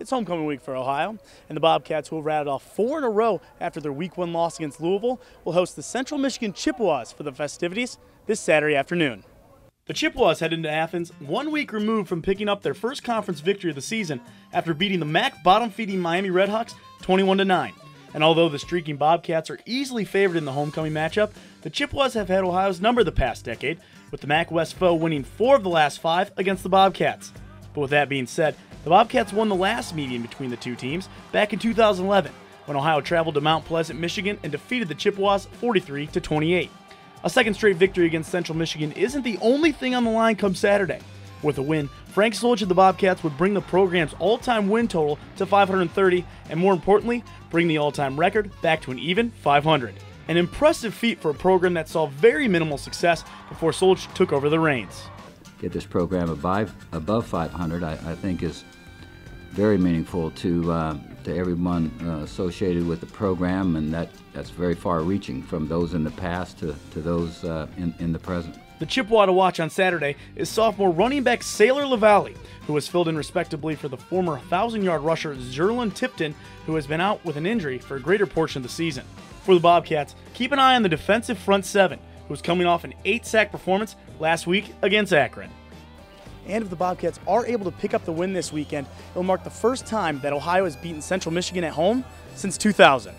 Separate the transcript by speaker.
Speaker 1: It's homecoming week for Ohio, and the Bobcats, who have rattled off four in a row after their week one loss against Louisville, will host the Central Michigan Chippewas for the festivities this Saturday afternoon. The Chippewas head into Athens one week removed from picking up their first conference victory of the season after beating the MAC bottom-feeding Miami Redhawks 21 9. And although the streaking Bobcats are easily favored in the homecoming matchup, the Chippewas have had Ohio's number the past decade, with the MAC West foe winning four of the last five against the Bobcats. But with that being said, the Bobcats won the last meeting between the two teams back in 2011 when Ohio traveled to Mount Pleasant, Michigan and defeated the Chippewas 43 28. A second straight victory against Central Michigan isn't the only thing on the line come Saturday. With a win, Frank Solich and the Bobcats would bring the program's all time win total to 530 and, more importantly, bring the all time record back to an even 500. An impressive feat for a program that saw very minimal success before Solich took over the reins.
Speaker 2: Get this program above, above 500, I, I think, is very meaningful to uh, to everyone uh, associated with the program, and that, that's very far-reaching from those in the past to, to those uh, in, in the present.
Speaker 1: The Chippewa to watch on Saturday is sophomore running back Saylor Lavallii, who was filled in respectably for the former 1,000-yard rusher Zurlon Tipton, who has been out with an injury for a greater portion of the season. For the Bobcats, keep an eye on the defensive front seven, who was coming off an eight-sack performance last week against Akron. And if the Bobcats are able to pick up the win this weekend, it'll mark the first time that Ohio has beaten Central Michigan at home since 2000.